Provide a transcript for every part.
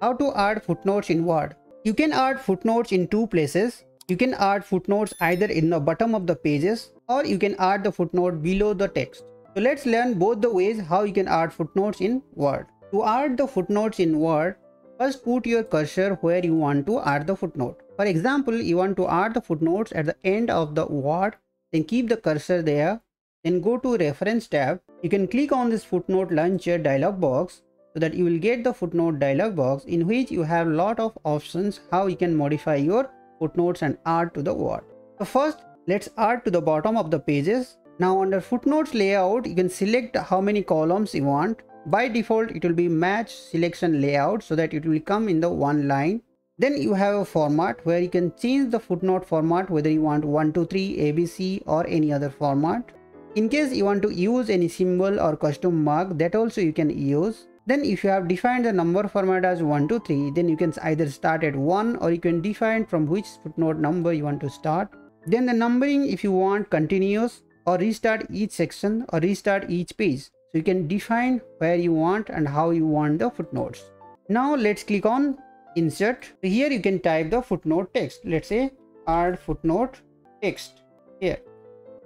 How to add footnotes in Word? You can add footnotes in two places. You can add footnotes either in the bottom of the pages or you can add the footnote below the text. So let's learn both the ways how you can add footnotes in Word. To add the footnotes in Word, first put your cursor where you want to add the footnote. For example, you want to add the footnotes at the end of the word, then keep the cursor there, then go to reference tab. You can click on this footnote launcher dialog box so that you will get the footnote dialog box in which you have lot of options how you can modify your footnotes and add to the word. So first, let's add to the bottom of the pages. Now under footnotes layout, you can select how many columns you want. By default, it will be match selection layout so that it will come in the one line. Then you have a format where you can change the footnote format whether you want 1, 2, 3, ABC or any other format. In case you want to use any symbol or custom mark that also you can use. Then if you have defined the number format as 1, 2, 3, then you can either start at 1 or you can define from which footnote number you want to start. Then the numbering if you want continuous or restart each section or restart each page. So you can define where you want and how you want the footnotes. Now let's click on insert. Here you can type the footnote text. Let's say add footnote text here.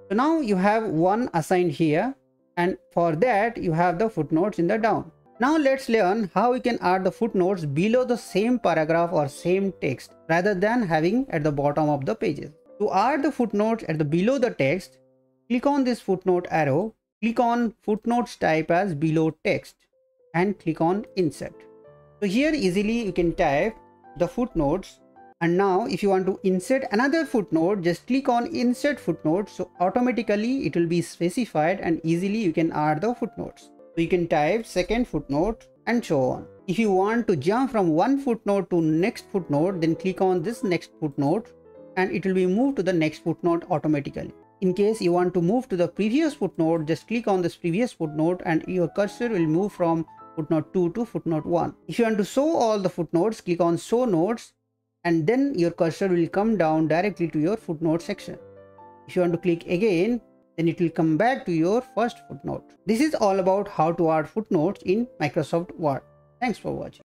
So now you have one assigned here and for that you have the footnotes in the down. Now let's learn how we can add the footnotes below the same paragraph or same text rather than having at the bottom of the pages. To add the footnotes at the below the text, click on this footnote arrow, click on footnotes type as below text and click on insert. So here easily you can type the footnotes and now if you want to insert another footnote just click on insert footnote so automatically it will be specified and easily you can add the footnotes. You can type second footnote and so on. If you want to jump from one footnote to next footnote, then click on this next footnote and it will be moved to the next footnote automatically. In case you want to move to the previous footnote, just click on this previous footnote and your cursor will move from footnote 2 to footnote 1. If you want to show all the footnotes, click on show notes and then your cursor will come down directly to your footnote section. If you want to click again, then it will come back to your first footnote. This is all about how to add footnotes in Microsoft Word. Thanks for watching.